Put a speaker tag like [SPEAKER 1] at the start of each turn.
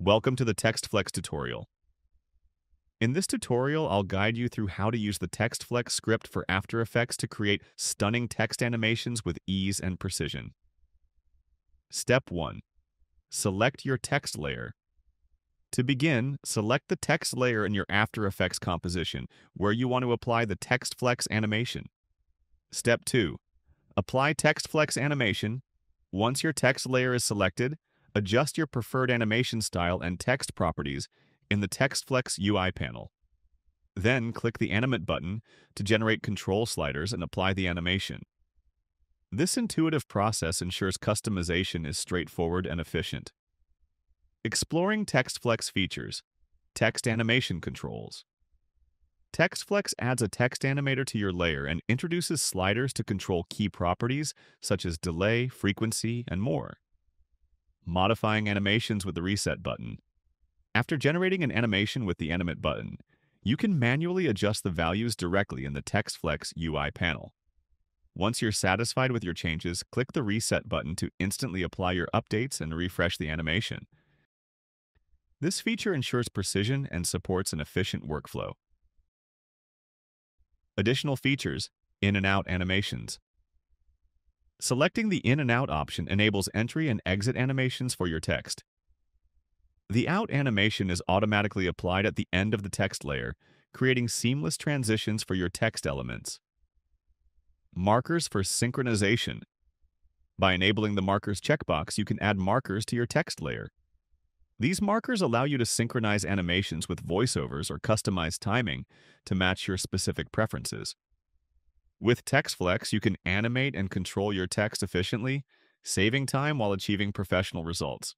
[SPEAKER 1] Welcome to the TextFlex tutorial. In this tutorial, I'll guide you through how to use the TextFlex script for After Effects to create stunning text animations with ease and precision. Step 1. Select your text layer. To begin, select the text layer in your After Effects composition, where you want to apply the TextFlex animation. Step 2. Apply TextFlex animation. Once your text layer is selected, adjust your preferred animation style and text properties in the TextFlex UI panel. Then click the Animate button to generate control sliders and apply the animation. This intuitive process ensures customization is straightforward and efficient. Exploring TextFlex features. Text animation controls. TextFlex adds a text animator to your layer and introduces sliders to control key properties such as delay, frequency, and more. Modifying animations with the Reset button. After generating an animation with the Animate button, you can manually adjust the values directly in the TextFlex UI panel. Once you're satisfied with your changes, click the Reset button to instantly apply your updates and refresh the animation. This feature ensures precision and supports an efficient workflow. Additional features, in and out animations. Selecting the in and out option enables entry and exit animations for your text. The out animation is automatically applied at the end of the text layer, creating seamless transitions for your text elements. Markers for synchronization. By enabling the markers checkbox, you can add markers to your text layer. These markers allow you to synchronize animations with voiceovers or customize timing to match your specific preferences. With TextFlex, you can animate and control your text efficiently, saving time while achieving professional results.